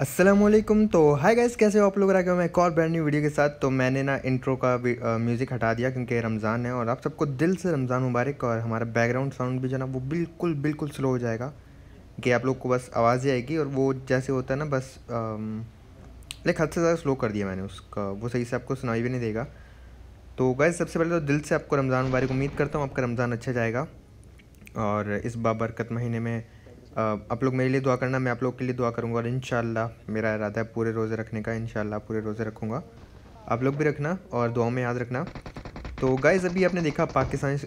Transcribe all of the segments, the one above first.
असलम तो hi guys, कैसे हो आप लोग? गए मैं एक और ब्रांड न्यू वीडियो के साथ। तो मैंने ना इंट्रो का म्यूज़िक हटा दिया, क्योंकि रमज़ान है, और आप सबको दिल से रमज़ान मुबारक। और हमारा बैकग्राउंड साउंड भी जो ना, वो बिल्कुल बिल्कुल स्लो हो जाएगा, कि आप लोग को बस आवाज़ ही आएगी। और वो जैसे होता है ना, बस लाइक हद से ज़्यादा स्लो कर दिया मैंने उसका। वो सही से आपको सुनाई भी नहीं देगा। तो गैस सबसे पहले तो दिल से आपको रमज़ान मुबारक। उम्मीद करता हूँ आपका रमज़ान अच्छा जाएगा। और इस बाबरकत महीने में आप लोग मेरे लिए दुआ करना, मैं आप लोग के लिए दुआ करूँगा और इन मेरा इरादा है पूरे रोज़े रखने का इन पूरे रोज़े रखूँगा। आप लोग भी रखना और दुआओं में याद रखना। तो गाइज़ अभी आपने देखा पाकिस्तानी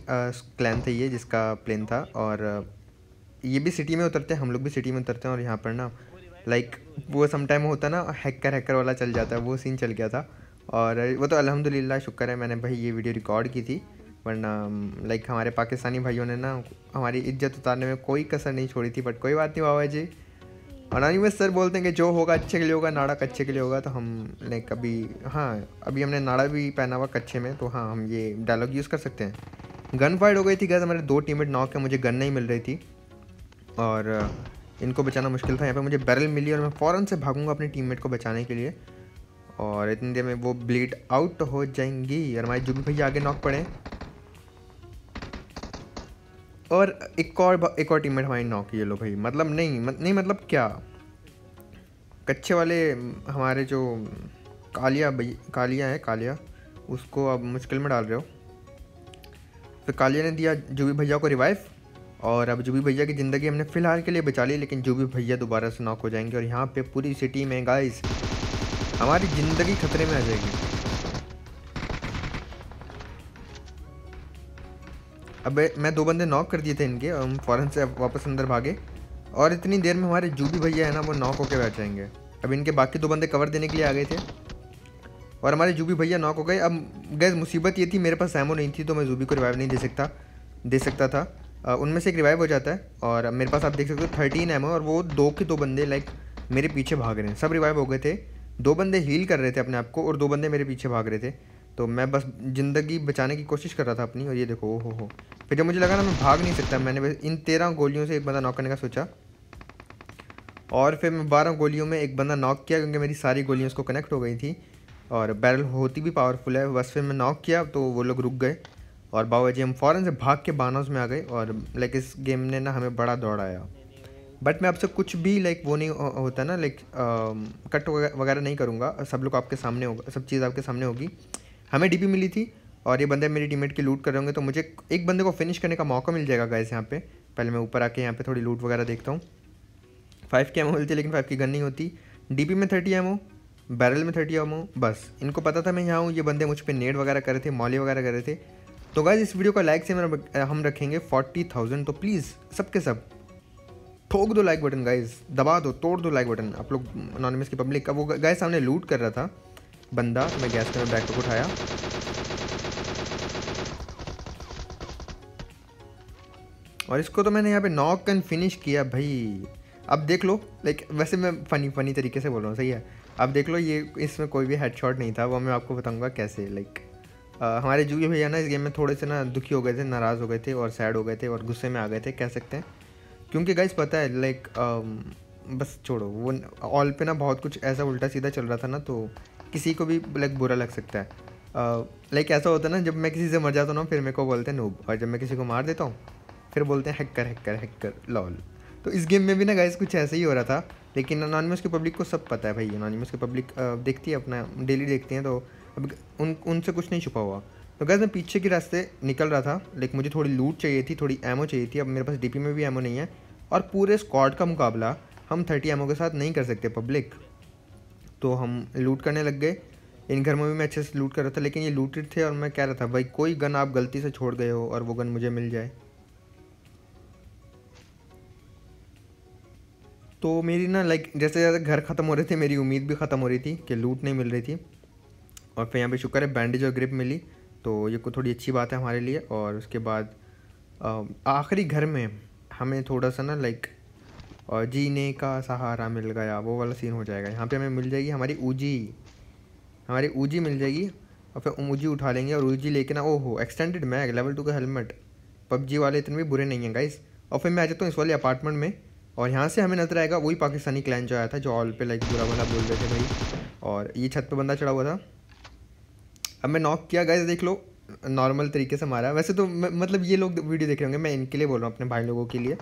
क्लैन था ये, जिसका प्लेन था और ये भी सिटी में उतरते हैं, हम लोग भी सिटी में उतरते हैं और यहाँ पर ना लाइक वो सम टाइम होता ना हैकर हैकर वाला चल जाता है, वो सीन चल गया था। और वो तो अल्हम्दुलिल्लाह, शुक्र है मैंने भाई ये वीडियो रिकॉर्ड की थी। वरना लाइक हमारे पाकिस्तानी भाइयों ने ना, हमारी इज़्ज़त उतारने में कोई कसर नहीं छोड़ी थी बट कोई बात नहीं, बाबा जी। अनानिमस सर बोलते हैं कि जो होगा अच्छे के लिए होगा, नाड़ा कच्चे के लिए होगा तो हम लाइक अभी हाँ अभी हमने नाड़ा भी पहना हुआ कच्चे में तो हाँ हम ये डायलॉग यूज़ कर सकते हैं। गन फाइट हो गई थी गैस हमारे दो टीमेट नॉक है मुझे गन नहीं मिल रही थी। और, इनको बचाना मुश्किल था, यहाँ पे मुझे बैरल मिली और मैं फ़ौरन से भागूँगा अपने टीममेट को बचाने के लिए। और इतनी देर में वो ब्लीड आउट हो जाएँगी, और हमारे जो भी भैया आगे नॉक पड़े। और एक और एक और टीममेट हमारी नॉक ये लो भाई। मतलब नहीं मत, नहीं मतलब क्या? कच्चे वाले हमारे जो कालिया भाई कालिया है कालिया उसको अब मुश्किल में डाल रहे हो। फिर कालिया ने दिया जो भी भैया को रिवाइव और अब जो भी भैया की ज़िंदगी हमने फ़िलहाल के लिए बचा ली लेकिन जो भी भैया दोबारा से नॉक हो जाएँगे और यहाँ पे पूरी सिटी में गाइस हमारी ज़िंदगी खतरे में आ जाएगी। अब मैं दो बंदे नॉक कर दिए थे इनके, हम फ़ौरन से वापस अंदर भागे। और इतनी देर में हमारे जो भी भैया है ना, वो नॉक होकर बैठ जाएँगे। अब इनके बाकी दो बंदे कवर देने के लिए आ गए थे। और हमारे जूबी भैया नॉक हो गए। अब गैस मुसीबत ये थी, मेरे पास एमो नहीं थी तो मैं जूबी को रिवाइव नहीं दे सकता दे सकता था। उनमें से एक रिवाइव हो जाता है। और मेरे पास आप देख सकते हो थर्टीन एमओ और वो दो के दो बंदे लाइक मेरे पीछे भाग रहे हैं। सब रिवाइव हो गए थे। दो बंदे हील कर रहे थे अपने आप को, और दो बंदे मेरे पीछे भाग रहे थे। तो मैं बस ज़िंदगी बचाने की कोशिश कर रहा था अपनी, और ये देखो ओ हो। हो फिर जब मुझे लगा ना मैं भाग नहीं सकता, मैंने बस इन तेरह गोलियों से एक बंदा नॉक करने का सोचा। और फिर मैं बारह गोलियों में एक बंदा नॉक किया, क्योंकि मेरी सारी गोलियाँ उसको कनेक्ट हो गई थी। और बैरल होती भी पावरफुल है, बस फिर मैं नॉक किया तो वो लोग रुक गए। और बाबा जी हम फ़ौरन से भाग के बानोज में आ गए, और लाइक इस गेम ने ना हमें बड़ा दौड़ाया। बट मैं आपसे कुछ भी लाइक वो नहीं होता ना लाइक कट वगैरह नहीं करूँगा, सब लोग आपके सामने होगा सब चीज़ आपके सामने होगी। हमें डीपी मिली थी और ये बंदे मेरी टीममेट की लूट कर रहे होंगे तो मुझे एक बंदे को फिनिश करने का मौका मिल जाएगा गैस यहाँ पे। पहले मैं ऊपर आके यहाँ पे थोड़ी लूट वगैरह देखता हूँ। फाइव की एमओ मिलती है, लेकिन फाइव की गन नहीं होती। डीपी में थर्टी एमओ बैरल में थर्टी एमओ बस। इनको पता था मैं यहाँ हूँ, ये बंदे मुझ पर नेट वगैरह कर रहे थे, मॉली वगैरह कर रहे थे। तो गाइज़ इस वीडियो का लाइक से हम रखेंगे फोर्टी थाउज़ेंड तो प्लीज़ सबके सब, ठोक दो लाइक बटन गाइज़ दबा दो, तोड़ दो लाइक बटन आप लोग अनोनिमस की पब्लिक का वो गाइज़ सामने लूट कर रहा था। बंदा, मैं गैस के बैक को उठाया। और इसको तो मैंने यहाँ पे नॉक एंड फिनिश किया भाई। अब देख लो लाइक वैसे मैं फ़नी फ़नी तरीके से बोल रहा हूँ, सही है? अब देख लो, ये इसमें कोई भी हेडशॉट नहीं था, वो मैं आपको बताऊँगा कैसे लाइक हमारे जूही भैया ना इस गेम में थोड़े से ना दुखी हो गए थे, नाराज़ हो गए थे और सैड हो गए थे और गुस्से में आ गए थे, कह सकते हैं। क्योंकि गाइस पता है लाइक बस छोड़ो, वो ऑल पे ना बहुत कुछ ऐसा उल्टा सीधा चल रहा था ना तो किसी को भी लाइक बुरा लग सकता है। लाइक ऐसा होता है ना, जब मैं किसी से मर जाता हूँ ना, फिर मेरे को बोलते हैं नूब और जब मैं किसी को मार देता हूँ, फिर बोलते हैं हैकर हैकर हैकर लॉल तो इस गेम में भी ना गाइस कुछ ऐसा ही हो रहा था, लेकिन अनोनिमस की पब्लिक को सब पता है भाई अनोनिमस की पब्लिक देखती है अपना डेली देखती हैं तो अब उन, उनसे कुछ नहीं छुपा हुआ। तो गैस मैं पीछे के रास्ते निकल रहा था लेकिन मुझे थोड़ी लूट चाहिए थी, थोड़ी एमओ चाहिए थी, अब मेरे पास डीपी में भी एमओ नहीं है, और पूरे स्क्वाड का मुकाबला हम थर्टी एमओ के साथ नहीं कर सकते पब्लिक तो हम लूट करने लग गए। इन घर में भी मैं अच्छे से लूट कर रहा था, लेकिन ये लूटेड थे और मैं कह रहा था, भाई, कोई गन आप गलती से छोड़ गए हो और वो गन मुझे मिल जाए। तो मेरी ना लाइक जैसे जैसे घर ख़त्म हो रहे थे, मेरी उम्मीद भी ख़त्म हो रही थी कि लूट नहीं मिल रही थी। और फिर यहाँ पे शुक्र है बैंडेज और ग्रिप मिली। तो ये को थोड़ी अच्छी बात है हमारे लिए। और उसके बाद आखिरी घर में हमें थोड़ा सा ना लाइक और जीने का सहारा मिल गया, वो वाला सीन हो जाएगा। यहाँ पे हमें मिल जाएगी हमारी ऊजी। हमारी ऊजी मिल जाएगी और फिर ऊजी उठा लेंगे और ऊजी लेके ना, ओहो एक्सटेंडेड मैग लेवल टू का हेलमेट पबजी वाले इतने भी बुरे नहीं हैं गाइस और फिर मैं आ जाता हूँ इस वाले अपार्टमेंट में और यहाँ से हमें नज़र आएगा वही पाकिस्तानी क्लैन जो आया था, जो ऑल पे लाइक बुरा भला बोल रहे थे भाई। और ये छत पे बंदा चढ़ा हुआ था। अब मैं नॉक किया गैस देख लो। नॉर्मल तरीके से मारा। वैसे तो मतलब ये लोग वीडियो देख रहे होंगे, मैं इनके लिए बोल रहा हूँ, अपने भाई लोगों के लिए।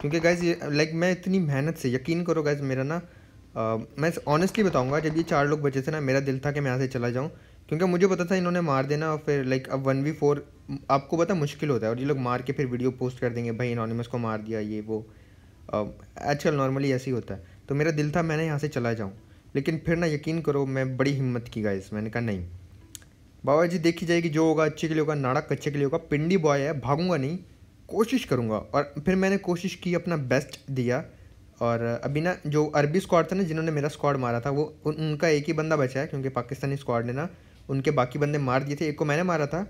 क्योंकि गैस ये लाइक मैं इतनी मेहनत से यकीन करो गैस मेरा ना आ, मैं ऑनेस्टली बताऊँगा जब ये चार लोग बचे थे ना मेरा दिल था कि मैं यहाँ से चला जाऊँ। क्योंकि मुझे पता था इन्होंने मार देना और फिर लाइक अब वन वी फोर आपको पता मुश्किल होता है। और ये लोग मार के फिर वीडियो पोस्ट कर देंगे भाई इनोनिमस को मार दिया ये वो। आजकल नॉर्मली ऐसे ही होता है। तो मेरा दिल था मैंने यहाँ से चला जाऊँ। लेकिन फिर ना यकीन करो मैं बड़ी हिम्मत की गाइस मैंने कहा नहीं। बाबा जी देखी जाएगी जो होगा अच्छे के लिए होगा नाड़क अच्छे के लिए होगा पिंडी बॉय है भागूँगा नहीं। कोशिश करूँगा और फिर मैंने कोशिश की अपना बेस्ट दिया। और अभी ना जो अरबी स्क्वाड था ना जिन्होंने मेरा स्क्वाड मारा था वो उन, उनका एक ही बंदा बचा है क्योंकि पाकिस्तानी स्क्वाड ने ना उनके बाकी बंदे मार दिए थे। एक को मैंने मारा था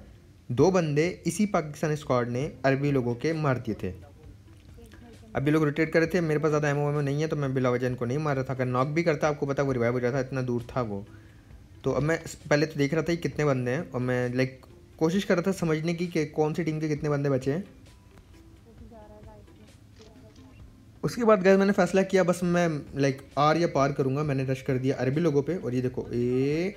दो बंदे इसी पाकिस्तानी स्क्वाड ने अरबी लोगों के मार दिए थे। अभी लोग रोटेट कर रहे थे मेरे पास ज़्यादा एमओ एमओ नहीं है तो मैं बिला वजह इनको नहीं मार रहा था। अगर नॉक भी करता आपको पता वो रिवाइव हो जाता इतना दूर था वो। तो अब मैं पहले तो देख रहा था कि कितने बंदे हैं और मैं लाइक कोशिश कर रहा था समझने की कि कौन सी टीम के कितने बंदे बचे हैं। उसके बाद गए मैंने फैसला किया बस मैं लाइक आर या पार करूँगा मैंने रश कर दिया अरबी लोगों पे और ये देखो ये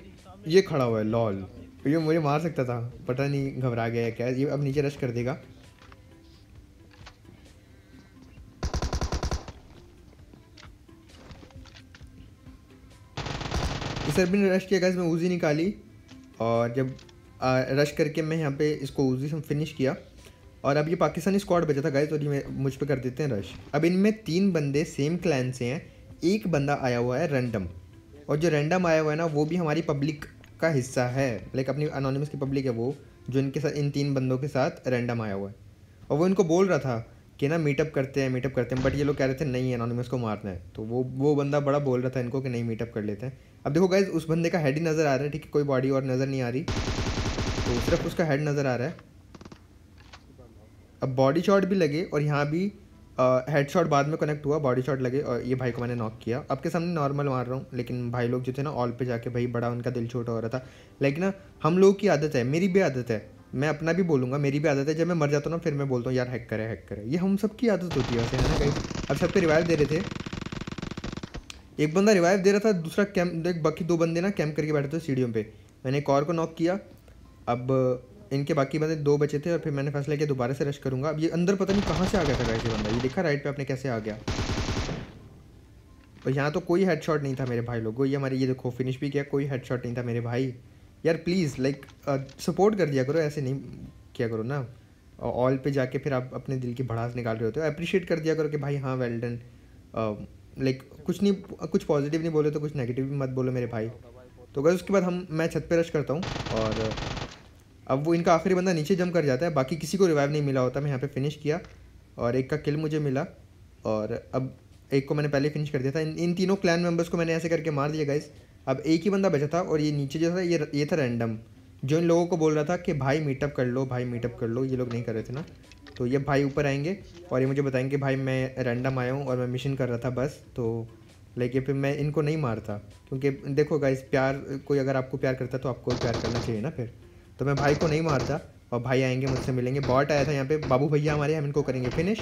ये खड़ा हुआ है लॉल ये मुझे मार सकता था पता नहीं घबरा गया क्या ये अब नीचे रश कर देगा. इस अरबी ने रश किया गैस मैं ऊजी निकाली और जब आ, रश करके मैं यहाँ पे इसको ऊजी से फिनिश किया और अब ये पाकिस्तानी स्क्वाड बचा था गाइस और ये मुझ पर कर देते हैं रश अब इनमें तीन बंदे सेम क्लैन से हैं, एक बंदा आया हुआ है रैंडम और जो रैंडम आया हुआ है ना, वो भी हमारी पब्लिक का हिस्सा है। लाइक अपनी अनोनिमस की पब्लिक है वो, जो इनके साथ इन तीन बंदों के साथ रैंडम आया हुआ है। और वो इनको बोल रहा था कि ना मीटअप करते हैं मीटअप करते हैं बट ये लोग कह रहे थे, नहीं अनोनिमस को मारना है। तो वो वो बंदा बड़ा बोल रहा था इनको कि, नहीं मीटअप कर लेते हैं। अब देखो गाइज़ उस बंदे का हेड ही नज़र आ रहा है, ठीक है, कोई बॉडी और नज़र नहीं आ रही। तो सिर्फ़ उसका हेड नज़र आ रहा है। अब बॉडी शॉट भी लगे और यहाँ भी हेड शॉट बाद में कनेक्ट हुआ बॉडी शॉट लगे और ये भाई को मैंने नॉक किया। आपके सामने नॉर्मल मार रहा हूँ, लेकिन भाई लोग जो थे ना ऑल पे जाके भाई बड़ा उनका दिल छोटा हो रहा था। लेकिन ना, हम लोगों की आदत है, मेरी भी आदत है। मैं अपना भी बोलूँगा, मेरी भी आदत है, जब मैं मर जाता हूँ ना, फिर मैं बोलता हूँ, यार हैक करे हैक करे। ये हम सब की आदत होती है वैसे है ना कहीं अब सब पे रिवाइव दे रहे थे। एक बंदा रिवाइव दे रहा था, दूसरा कैम्प बाकी दो बंदे ना कैम्प करके बैठे थे सीढ़ियों पे। मैंने एक और को नॉक किया। अब इनके बाकी बंदे दो बचे थे और फिर मैंने फैसला किया दोबारा से रश करूँगा। अब ये अंदर पता नहीं कहाँ से आ गया था ये बंदा। ये देखा राइट पे आपने कैसे आ गया। और यहाँ तो कोई हेडशॉट नहीं था मेरे भाई लोगों। ये हमारे, ये देखो फिनिश भी किया, कोई हेडशॉट नहीं था मेरे भाई। यार प्लीज़ लाइक सपोर्ट कर दिया करो, ऐसे नहीं किया करो ना। ऑल पे जाके फिर आप अपने दिल की भड़ास निकाल रहे होते हो। अप्रिशिएट कर दिया करो कि भाई हाँ वेल डन लाइक कुछ नहीं, कुछ पॉजिटिव नहीं बोले तो कुछ नेगेटिव भी मत बोलो मेरे भाई। तो अगर उसके बाद हम, मैं छत पे रश करता हूँ और अब वो इनका आखिरी बंदा नीचे जम कर जाता है, बाकी किसी को रिवाइव नहीं मिला होता, मैं यहाँ पे फिनिश किया और एक का किल मुझे मिला और अब एक को मैंने पहले फिनिश कर दिया था। इन इन तीनों क्लैन मेंबर्स को मैंने ऐसे करके मार दिया गाइस अब एक ही बंदा बचा था और ये नीचे जो था, ये ये था रैंडम जो इन लोगों को बोल रहा था कि भाई मीटअप कर लो, भाई मीटअप कर लो, ये लोग नहीं कर रहे थे ना। तो ये भाई ऊपर आएँगे और ये मुझे बताएँगे, भाई, मैं रैंडम आया हूँ और मैं मिशन कर रहा था, बस। तो लेकिन फिर मैं इनको नहीं मारता, क्योंकि देखो गाइस प्यार, कोई अगर आपको प्यार करता है तो आपको प्यार करना चाहिए ना फिर। तो मैं भाई को नहीं मारता, और भाई आएँगे मुझसे मिलेंगे। बॉट आया था यहाँ पे, बाबू भैया हमारे, हम इनको करेंगे। फिनिश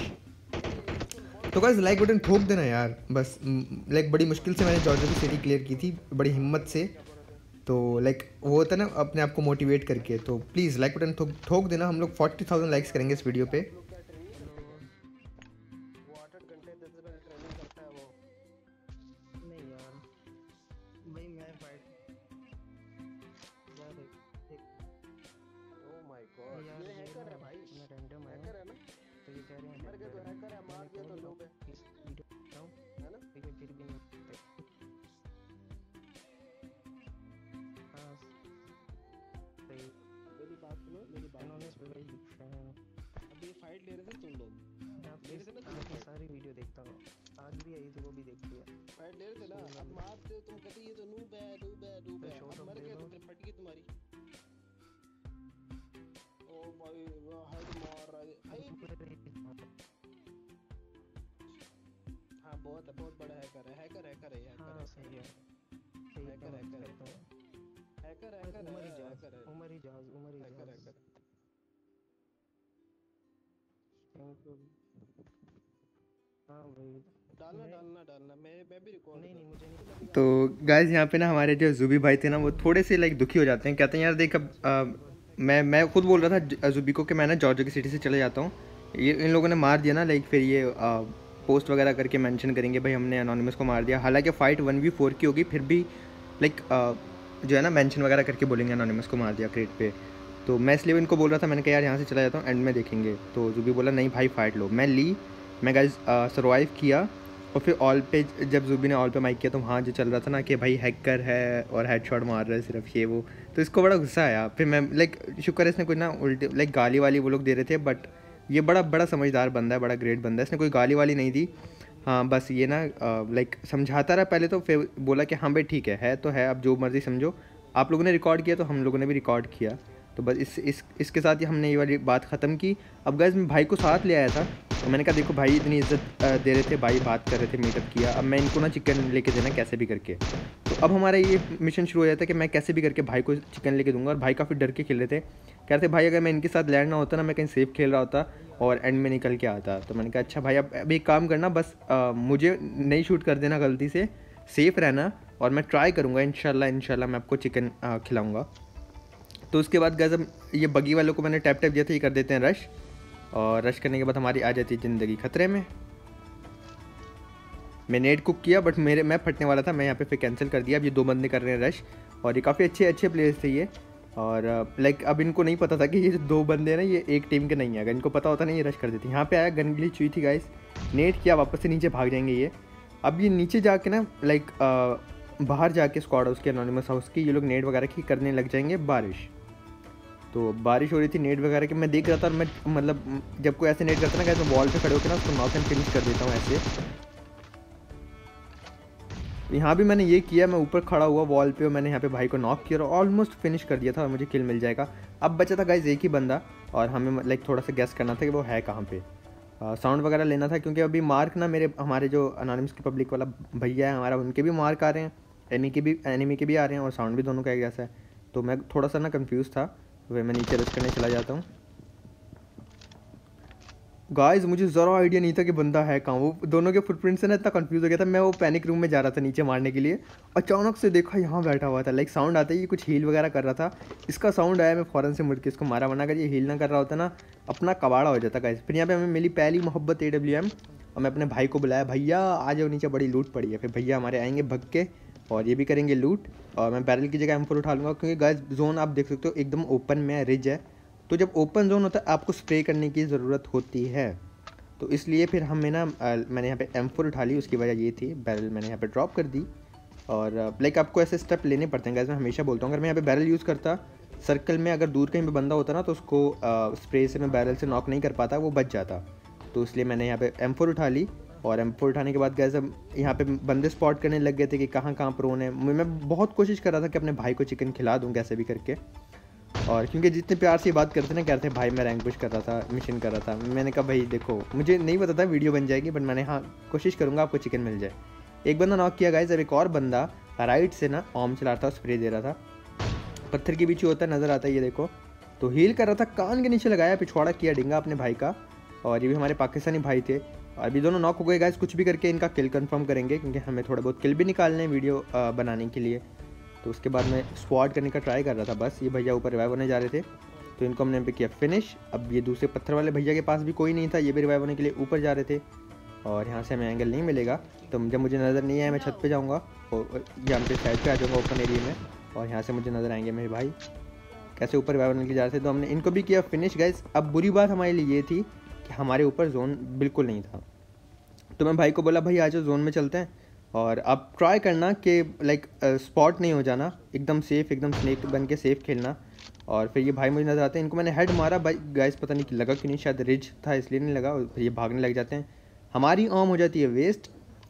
तो गाइस लाइक बटन ठोक देना यार। बस लाइक बड़ी मुश्किल से मैंने जॉर्जर की सिटी क्लियर की थी, बड़ी हिम्मत से। तो लाइक वो होता है ना, अपने आप को मोटिवेट करके। तो प्लीज़ लाइक बटन ठोक ठोक देना। हम लोग फोर्टी थाउज़ेंड लाइक्स करेंगे इस वीडियो पे। फाइट ले रहे थे तुम लोग मेरे से ना सारी वीडियो देखता हूँ आज भी आई थी वो भी देख लिया फाइट ले रहे थे ना अब मारते हो तुम कहते ये तो नूब है नूब है। नूब है अब मर गए तो फिर फट गई तुम्हारी भाई हेड मार रहा है हाँ बहुत है बहुत बड़ा हैकर है। हैकर हैकर है हैकर हाँ सही है। हैकर हैकर है हैकर हैकर उमर है इजाज है। Umar Ijaz Umar hacker Ijaz hacker thank you हाँ भाई। डालना डालना डालना मैं मैं भी रिकॉर्ड नहीं नहीं मुझे नहीं तो गाइज़ यहाँ पे ना हमारे जो जुबी भाई थे ना वो थोड़े से लाइक दुखी हो जाते हैं। कहते हैं यार देख अब मैं मैं खुद बोल रहा था ज- जुबी को कि मैं ना जॉर्जिया की सिटी से चले जाता हूँ। ये इन लोगों ने मार दिया ना लाइक फिर ये आ, पोस्ट वगैरह करके मेंशन करेंगे भाई हमने अनोनिमस को मार दिया। हालाँकि फ़ाइट वन वी फोर की होगी फिर भी लाइक जो है ना मेंशन वगैरह करके बोलेंगे अनोनिमस को मार दिया क्रेट पे। तो मैं इसलिए इनको बोल रहा था मैंने कहा यार यहाँ से चला जाता हूँ एंड में देखेंगे। तो जुबी बोला नहीं भाई फाइट लो। मैं ली मैं गाइज़ सर्वाइव किया। और फिर ऑल पे जब जूबी ने ऑल पे माइक किया तो वहाँ जो चल रहा था ना कि भाई हैकर है और हेड शॉट मार रहा है सिर्फ़ ये वो तो इसको बड़ा गुस्सा आया। फिर मैं लाइक शुक्र है इसने कोई ना उल्टे लाइक गाली वाली वो लोग दे रहे थे बट ये बड़ा बड़ा समझदार बंदा है, बड़ा ग्रेट बंदा है। इसने कोई गाली वाली नहीं दी। हाँ बस ये ना लाइक समझाता रहा पहले तो फिर बोला कि हाँ भाई ठीक है है तो है अब जो मर्ज़ी समझो। आप लोगों ने रिकॉर्ड किया तो हम लोगों ने भी रिकॉर्ड किया। तो बस इस इस, इसके साथ ही हमने ये वाली बात ख़त्म की। अब गैस मैं भाई को साथ ले आया था। तो मैंने कहा देखो भाई इतनी इज़्ज़त दे रहे थे भाई बात कर रहे थे मीटअप किया। अब मैं इनको ना चिकन लेके देना कैसे भी करके। तो अब हमारा ये मिशन शुरू हो जाता है कि मैं कैसे भी करके भाई को चिकन लेके दूँगा और भाई काफ़ी डर के खेल रहे थे। कह रहे थे भाई अगर मैं इनके साथ लैंड ना होता ना मैं कहीं सेफ़ खेल रहा होता और एंड में निकल के आता। तो मैंने कहा अच्छा भाई अब अब एक काम करना बस अ, मुझे नहीं शूट कर देना गलती से। सेफ़ रहना और मैं ट्राई करूँगा इनशाला इनशाला मैं आपको चिकन खिलाऊँगा। तो उसके बाद गज़ब ये बगी वालों को मैंने टैप टैप दिया था ये कर देते हैं रश और रश करने के बाद हमारी आ जाती है ज़िंदगी खतरे में। मैं नेट कुक किया बट मेरे, मैं फटने वाला था, मैं यहाँ पे फिर कैंसिल कर दिया। अब ये दो बंदे कर रहे हैं रश और ये काफ़ी अच्छे अच्छे प्लेयर्स थे ये। और लाइक अब इनको नहीं पता था कि ये दो बंदे ना, ये एक टीम के नहीं है। अगर इनको पता होता ना, ये रश कर देते। यहाँ पे आया, गन ग्लिच हुई थी गाइस नेट किया, वापस से नीचे भाग जाएँगे ये। अब ये नीचे जाके ना लाइक बाहर जाके स्क्वाड हाउस के अनोनिमस हाउस की ये लोग नेट वगैरह की करने लग जाएँगे बारिश। तो बारिश हो रही थी नेट वगैरह की, मैं देख रहा था और मैं मतलब जब कोई ऐसे नेट करता ना कैसे वॉल पे खड़े होकर ना, उसको नॉक एंड फिनिश कर देता हूँ ऐसे। यहाँ भी मैंने ये किया, मैं ऊपर खड़ा हुआ वॉल पे और मैंने यहाँ पे भाई को नॉक किया और ऑलमोस्ट फिनिश कर दिया था और मुझे किल मिल जाएगा। अब बचा था गाइज़ एक ही बंदा और हमें लाइक थोड़ा सा गैस करना था कि वो है कहाँ पे। साउंड वगैरह लेना था, क्योंकि अभी मार्क ना मेरे, हमारे जो अनोनिमस की पब्लिक वाला भैया है हमारा, उनके भी मार्क आ रहे हैं। एनी के भी एनिमी के भी आ रहे हैं और साउंड भी दोनों का एक जैसा है। तो मैं थोड़ा सा ना कन्फ्यूज़ था। वह मैं नीचे रश करने चला जाता हूँ। गाइस मुझे ज़रा आइडिया नहीं था कि बंदा है कहाँ। वो दोनों के फुटप्रिंट से ना इतना कंफ्यूज हो गया था, मैं वो पैनिक रूम में जा रहा था नीचे मारने के लिए। अचानक से देखा यहाँ बैठा हुआ था लाइक साउंड आता है, ये कुछ हील वगैरह कर रहा था। इसका साउंड आया, मैं फ़ौरन से मुड़ के इसको मारा। वरना अगर ये हील ना कर रहा होता ना, अपना कबाड़ा हो जाता गाइस फिर यहाँ पे हमें मिली पहली मोहब्बत ए डब्ल्यू एम और मैं अपने भाई को बुलाया, भैया, आ जाओ नीचे, बड़ी लूट पड़ी है। फिर भैया हमारे आएँगे, भग के और ये भी करेंगे लूट और मैं बैरल की जगह एम उठा लूँगा, क्योंकि गाइस जोन आप देख सकते हो एकदम ओपन में रिज है। तो जब ओपन जोन होता है, आपको स्प्रे करने की ज़रूरत होती है। तो इसलिए फिर हमें ना मैंने यहाँ पे एम उठा ली, उसकी वजह ये थी बैरल मैंने यहाँ पे ड्रॉप कर दी। और लाइक आपको ऐसे स्टेप लेने पड़ते हैं गैस मैं हमेशा बोलता हूँ, अगर मैं यहाँ पे बैरल यूज़ करता सर्कल में अगर दूर कहीं पे बंदा होता ना तो उसको स्प्रे से मैं बैरल से नॉक नहीं कर पाता, वो बच जाता। तो इसलिए मैंने यहाँ पे एम उठा ली और एम फोर उठाने के बाद गैस अब यहाँ पे बंदे स्पॉट करने लग गए थे कि कहाँ कहाँ प्रोन है। मैं बहुत कोशिश कर रहा था कि अपने भाई को चिकन खिला दूँ कैसे भी करके। और क्योंकि जितने प्यार से बात करते ना कहते भाई, मैं रैंक पुश कर रहा था मिशन कर रहा था। मैंने कहा, भाई, देखो, मुझे नहीं पता था वीडियो बन जाएगी बट मैंने हाँ कोशिश करूँगा आपको चिकन मिल जाए। एक बंदा नॉक किया गाइस अब एक और बंदा राइट से ना ऑम चला रहा था स्प्रे दे रहा था। पत्थर के पीछे होता नज़र आता है, ये देखो। तो हील कर रहा था, कान के नीचे लगाया, पिछवाड़ा किया, डिंगा अपने भाई का। और ये भी हमारे पाकिस्तानी भाई थे। अभी दोनों नॉक हो गए गाइस कुछ भी करके इनका किल कंफर्म करेंगे, क्योंकि हमें थोड़ा बहुत किल भी निकालने हैं वीडियो बनाने के लिए। तो उसके बाद मैं स्क्वाड करने का ट्राई कर रहा था बस, ये भैया ऊपर रिवाइव होने जा रहे थे। तो इनको हमने पे किया फिनिश अब ये दूसरे पत्थर वाले भैया के पास भी कोई नहीं था, ये भी रिवाइव होने के लिए ऊपर जा रहे थे। और यहाँ से हमें एंगल नहीं मिलेगा। तो जब मुझे नज़र नहीं आया, मैं छत पे जाऊँगा और यहाँ पे साइड पे आ जाऊँगा ओपन एरिया में। और यहाँ से मुझे नज़र आएँगे मेरे भाई। कैसे ऊपर रिवाइव होने के लिए जा रहे थे तो हमने इनको भी किया फिनिश गाइस अब बुरी बात हमारे लिए ये थी कि हमारे ऊपर जोन बिल्कुल नहीं था। तो मैं भाई को बोला, भाई आ जाओ जोन में चलते हैं और अब ट्राई करना कि लाइक स्पॉट नहीं हो जाना, एकदम सेफ़ एकदम स्नेक बन के सेफ़ खेलना। और फिर ये भाई मुझे नज़र आते हैं, इनको मैंने हेड मारा। भाई गैस पता नहीं लगा क्यों नहीं, शायद रिज था, इसलिए नहीं लगा और फिर ये भागने लग जाते हैं। हमारी आम हो जाती है वेस्ट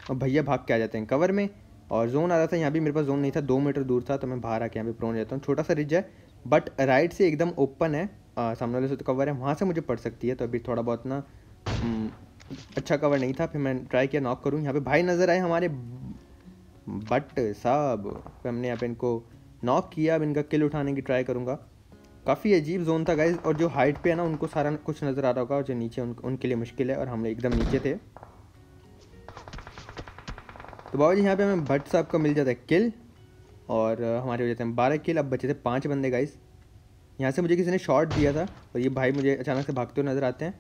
और भैया भाग के आ जाते हैं कवर में। और जोन आ रहा था, यहाँ भी मेरे पास जोन नहीं था, दो मीटर दूर था तो मैं बाहर आके यहाँ पे प्रोन जाता हूँ। छोटा सा रिज है बट राइट से एकदम ओपन है। सामने वाले से तो कवर है। वहाँ से मुझे पड़ सकती है तो अभी थोड़ा बहुत ना हम्म, अच्छा कवर नहीं था फिर मैं ट्राई किया नॉक करूँ। यहाँ पे भाई नज़र आए हमारे बट साहब फिर हमने यहाँ पे इनको नॉक किया। अब इनका किल उठाने की ट्राई करूँगा। काफ़ी अजीब जोन था गाइज़ और जो हाइट पे है ना उनको सारा कुछ नज़र आ रहा होगा जो नीचे उन, उनके लिए मुश्किल है और हम एकदम नीचे थे। तो बाबा जी यहाँ पे हमें भट्ट साहब का मिल जाता है किल और हमारे हो जाते हैं बारह किल अब बचे थे पाँच बंदे गाइस यहाँ से मुझे किसी ने शॉट दिया था और ये भाई मुझे अचानक से भागते हुए नज़र आते हैं।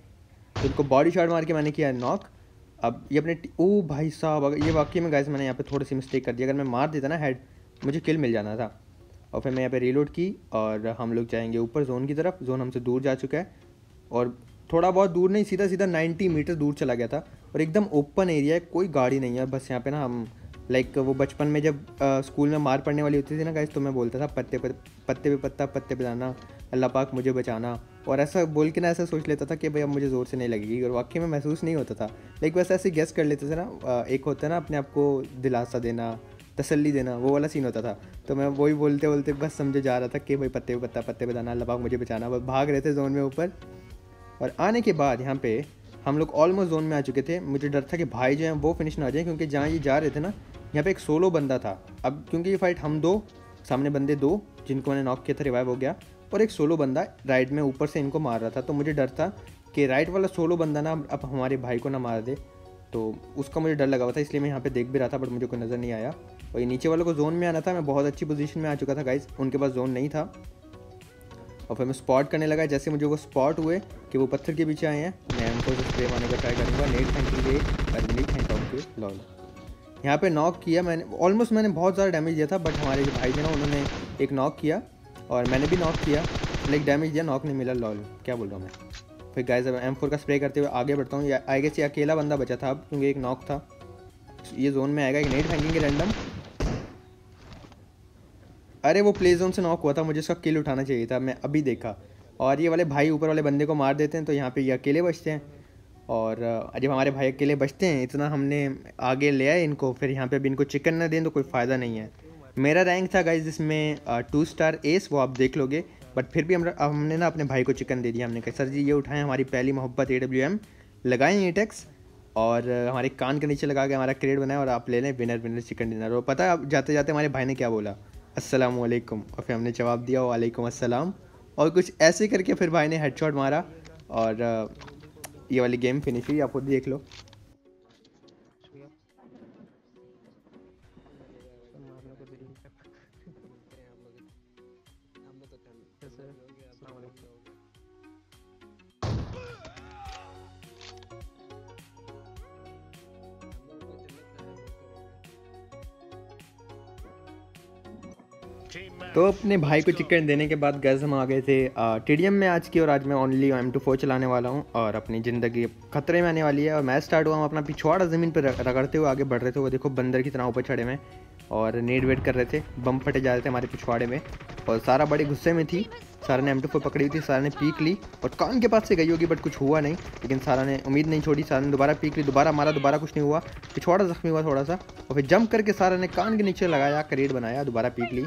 तो उनको बॉडी शॉट मार के मैंने किया नॉक अब ये अपने ओ भाई साहब, अगर ये वाकई में गाइस मैंने यहाँ पे थोड़ी सी मिस्टेक कर दी। अगर मैं मार देता ना हेड मुझे किल मिल जाना था। और फिर मैं यहाँ पे रीलोड की और हम लोग जाएँगे ऊपर जोन की तरफ़। जोन हमसे दूर जा चुका है। और थोड़ा बहुत दूर नहीं सीधा सीधा 90 मीटर दूर चला गया था। और एकदम ओपन एरिया है, कोई गाड़ी नहीं है। बस यहाँ पे ना हम लाइक वो बचपन में जब स्कूल में मार पड़ने वाली होती थी ना गाइस तो मैं बोलता था, पत्ते पर पत्ते पे पत्ता, पत्ते पे दाना अल्लाह पाक मुझे बचाना। और ऐसा बोल के ना ऐसा सोच लेता था कि भाई अब मुझे ज़ोर से नहीं लगेगी, और वाकई में महसूस नहीं होता था। लाइक वैसे ऐसे गेस कर लेते थे ना एक होता है ना, अपने आप को दिलासा देना, तसल्ली देना, वो वाला सीन होता था। तो मैं वही बोलते बोलते बस समझे जा रहा था कि भाई पत्ते पे पत्ता, पत्ते पे दाना अल्लाह पाक मुझे बचाना। बस भाग रहे थे जोन में ऊपर, और आने के बाद यहाँ पे हम लोग ऑलमोस्ट जोन में आ चुके थे। मुझे डर था कि भाई जो हैं, वो फिनिश ना आ जाए, क्योंकि जहाँ ये जा रहे थे ना यहाँ पे एक सोलो बंदा था। अब क्योंकि ये फाइट हम दो, सामने बंदे दो, जिनको मैंने नॉक किया था रिवाइव हो गया, और एक सोलो बंदा राइट में ऊपर से इनको मार रहा था तो मुझे डर था कि राइट वाला सोलो बंदा ना अब हमारे भाई को ना मार दे। तो उसका मुझे डर लगा हुआ था, इसलिए मैं यहाँ पे देख भी रहा था बट मुझे कोई नज़र नहीं आया। और ये नीचे वालों को जोन में आना था, मैं बहुत अच्छी पोजीशन में आ चुका था गाइज़ उनके पास जोन नहीं था। और फिर मैं स्पॉट करने लगा, जैसे मुझे वो स्पॉट हुए कि वो पत्थर के पीछे आए हैं, मैं उनको स्प्रे मारने का ट्राई करूँगा net thank you net thank okay lol यहाँ पे नॉक किया मैंने ऑलमोस्ट मैंने बहुत ज़्यादा डैमेज दिया था बट हमारे जो भाई थे ना, उन्होंने एक नॉक किया और मैंने भी नॉक किया लाइक डैमेज दिया नॉक नहीं मिला लॉल क्या बोल रहा हूँ मैं? फिर गाइस अब एम का स्प्रे करते हुए आगे बढ़ता हूँ आई गेस ये अकेला बंदा बचा था अब, क्योंकि एक नॉक था। ये जोन में आएगा, एक नेट फेंकेंगे रैंडम अरे वो प्ले जोन से नॉक हुआ था, मुझे उसका किल उठाना चाहिए था, मैं अभी देखा। और ये वाले भाई ऊपर वाले बंदे को मार देते हैं तो यहाँ पे ये अकेले बचते हैं। और जब हमारे भाई अकेले बचते हैं, इतना हमने आगे ले आए इनको, फिर यहाँ पे अभी इनको चिकन ना दें तो कोई फ़ायदा नहीं है। मेरा रैंक था गाइज़ जिसमें टू स्टार एस वो आप देख लोगे बट फिर भी हम हमने ना अपने भाई को चिकन दे दिया हमने कहा सर जी ये उठाएँ हमारी पहली मोहब्बत ए डब्ल्यू एम लगाएँ ये टैक्स और हमारे कान के नीचे लगा के हमारा क्रेड बनाए और आप ले लें विनर विनर चिकन डिनर और पता है अब जाते जाते हमारे भाई ने क्या बोला? वालेकुम और फिर हमने जवाब दिया, वालेकुम अस्सलाम। और कुछ ऐसे करके फिर भाई ने हेडशॉट मारा, और ये वाली गेम फिनिश हुई आप खुद देख लो। तो अपने भाई को चिकन देने के बाद गैस हम आ गए थे टीडीएम में आज की और आज मैं ओनली एम टू फोर चलाने वाला हूँ और अपनी ज़िंदगी खतरे में आने वाली है और मैच स्टार्ट हुआ हम अपना पिछवाड़ा ज़मीन पर रगड़ते हुए आगे बढ़ रहे थे। वो देखो बंदर की तरह ऊपर चढ़े में और नेट वेट कर रहे थे, बम फटे जा रहे थे हमारे पिछवाड़े में। और सारा बड़े गुस्से में थी। सारा ने एम टू पकड़ी हुई थी, सारा ने पीक ली। और कान के पास से गई होगी बट कुछ हुआ नहीं। लेकिन सारा ने उम्मीद नहीं छोड़ी, सारा ने दोबारा पीक ली, दोबारा मारा, दोबारा कुछ नहीं हुआ। पिछवाड़ा जख्मी हुआ थोड़ा सा। और फिर जंप करके सारा ने कान के नीचे लगाया, करेट बनाया, दोबारा पीक ली।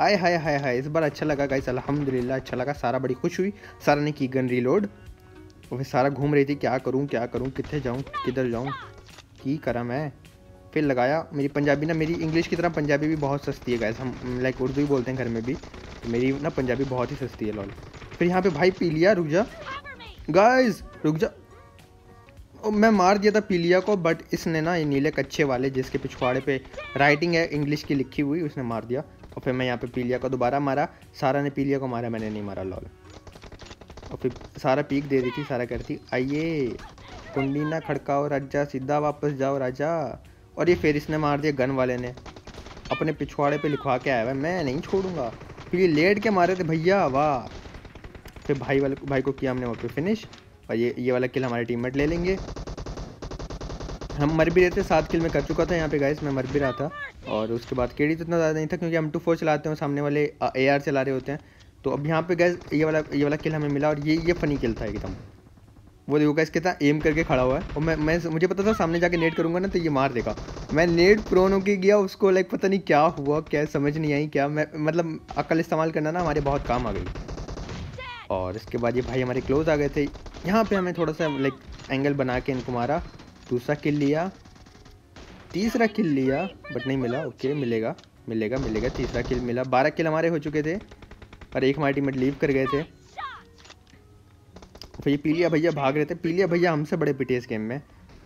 आय हाय हाय हाय, इस बार अच्छा लगा गाइस अल्हम्दुलिल्लाह अच्छा लगा, सारा बड़ी खुश हुई। सारा ने की गन रीलोड और फिर सारा घूम रही थी, क्या करूँ क्या करूँ, कितने जाऊँ, किधर जाऊँ, की करा मैं? फिर लगाया। मेरी पंजाबी ना, मेरी इंग्लिश की तरह पंजाबी भी बहुत सस्ती है गाइस हम लाइक उर्दू ही बोलते हैं घर में भी। तो मेरी ना पंजाबी बहुत ही सस्ती है लॉल फिर यहाँ पे भाई पी लिया रुक जा। गाइस रुक जा। मैं मार दिया था पीलिया को बट इसने ना ये नीले कच्चे वाले जिसके पिछवाड़े पे राइटिंग है इंग्लिश की लिखी हुई, उसने मार दिया। और फिर मैं यहाँ पे पीलिया को दोबारा मारा। सारा ने पीलिया को मारा, मैंने नहीं मारा लॉल और फिर सारा पीक दे रही थी, सारा करती आइए, कुंडी ना खड़काओ, राजा। सीधा वापस जाओ, राजा। और ये फिर इसने मार दिया गन वाले ने। अपने पिछवाड़े पे लिखवा के आया हुआ मैं नहीं छोड़ूँगा। ये लेट के मारे थे भैया, वाह। फिर भाई वाले भाई को किया हमने वहाँ पे फिनिश और ये ये वाला किल हमारे टीममेट ले लेंगे। हम मर भी रहे थे, सात किल में कर चुका था यहाँ पे गाइस मैं मर भी रहा था। और उसके बाद केडी तो इतना ज़्यादा नहीं था, क्योंकि हम टू फोर चलाते हैं सामने वाले ए आर चला रहे होते हैं। तो अब यहाँ पे गैस ये वाला ये वाला किल हमें मिला और ये ये फनी किल था एकदम। वो देखो गैस कितना एम करके खड़ा हुआ है। और मैं मैं, मुझे पता था सामने जाके नेट करूँगा ना तो ये मार देगा। मैं नेट प्रोन होके गया, उसको लाइक पता नहीं क्या हुआ, क्या समझ नहीं आई, क्या मैं मतलब अकल इस्तेमाल करना ना, हमारे बहुत काम आ गई। और इसके बाद ये भाई हमारे क्लोज आ गए थे। यहाँ पे हमें थोड़ा सा लाइक एंगल बना के इनको मारा। दूसरा किल लिया। तीसरा किल लिया बट नहीं मिला। ओके मिलेगा मिलेगा मिलेगा। तीसरा किल मिला। बारह किल हमारे हो चुके थे। और एक हमारी टीममेट लीव कर गए थे। फिर ये पीलिया भैया भाग रहे थे। पीलिया भैया हमसे बड़े पिटे इस गेम में।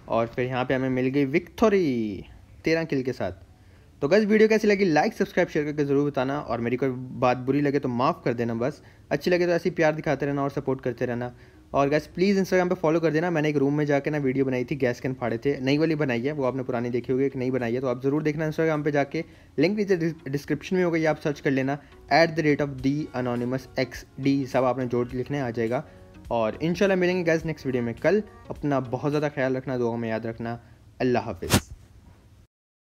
और फिर यहाँ पे हमें मिल गई विक्टोरी तेरह किल के साथ। तो गैस वीडियो कैसी लगी? लाइक सब्सक्राइब शेयर करके ज़रूर बताना। और मेरी कोई बात बुरी लगे तो माफ़ कर देना बस। अच्छी लगे तो ऐसे ही प्यार दिखाते रहना और सपोर्ट करते रहना। और गैस प्लीज़ इंस्टाग्राम पे फॉलो कर देना। मैंने एक रूम में जाके ना वीडियो बनाई थी गैस कैन फाड़े थे। नई वाली बनाई है, वो आपने पुरानी देखी होगी, एक नई बनाई है। तो आप ज़रूर देखना इंस्टाग्राम पे जाके। लिंक नीचे डिस्क्रिप्शन में होगा, ये आप सर्च कर लेना। At the rate of the anonymous X D सब आपने जोड़ लिखने आ जाएगा। और इंशाल्लाह मिलेंगे गैस नेक्स्ट वीडियो में। कल अपना बहुत ज़्यादा ख्याल रखना दुआ में याद रखना। अल्लाह हाफिज़।